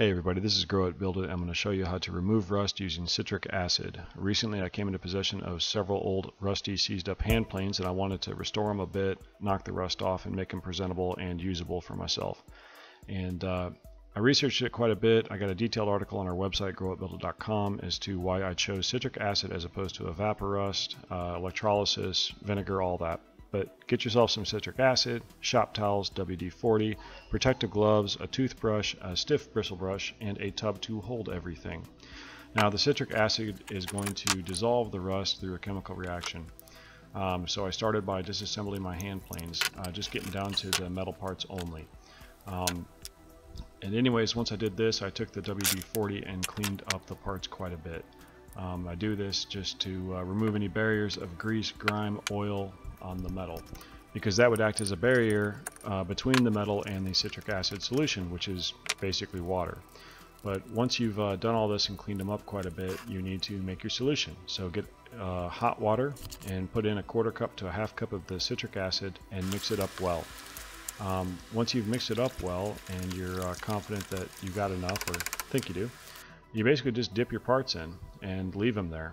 Hey everybody, this is Grow It Build It. I'm going to show you how to remove rust using citric acid. Recently I came into possession of several old rusty seized up hand planes and I wanted to restore them a bit, knock the rust off and make them presentable and usable for myself. And uh, I researched it quite a bit. I got a detailed article on our website, growitbuildit.com, as to why I chose citric acid as opposed to evaporust, uh, electrolysis, vinegar, all that. But get yourself some citric acid, shop towels, WD-40, protective gloves, a toothbrush, a stiff bristle brush, and a tub to hold everything. Now the citric acid is going to dissolve the rust through a chemical reaction. Um, so I started by disassembling my hand planes, uh, just getting down to the metal parts only. Um, and anyways, once I did this, I took the WD-40 and cleaned up the parts quite a bit. Um, I do this just to uh, remove any barriers of grease, grime, oil, on the metal because that would act as a barrier uh, between the metal and the citric acid solution, which is basically water. But once you've uh, done all this and cleaned them up quite a bit, you need to make your solution. So get uh, hot water and put in a quarter cup to a half cup of the citric acid and mix it up well. Um, once you've mixed it up well and you're uh, confident that you got enough or think you do, you basically just dip your parts in and leave them there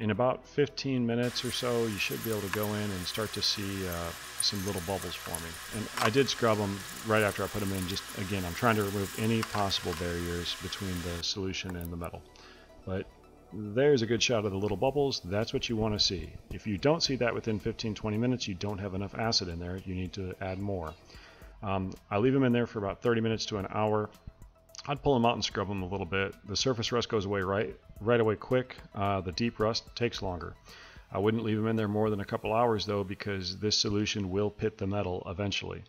in about 15 minutes or so, you should be able to go in and start to see uh, some little bubbles forming. And I did scrub them right after I put them in. Just again, I'm trying to remove any possible barriers between the solution and the metal. But there's a good shot of the little bubbles. That's what you want to see. If you don't see that within 15-20 minutes, you don't have enough acid in there. You need to add more. Um, I leave them in there for about 30 minutes to an hour. I'd pull them out and scrub them a little bit. The surface rust goes away right right away quick. Uh, the deep rust takes longer. I wouldn't leave them in there more than a couple hours though because this solution will pit the metal eventually.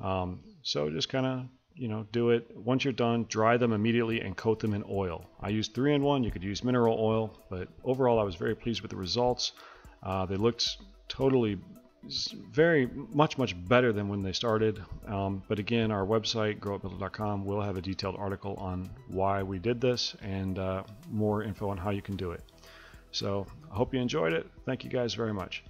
Um, so just kind of you know do it once you're done dry them immediately and coat them in oil I used three in one you could use mineral oil but overall I was very pleased with the results uh, they looked totally very much much better than when they started. Um, but again our website growitbuildit.com will have a detailed article on why we did this and uh, more info on how you can do it. So I hope you enjoyed it. Thank you guys very much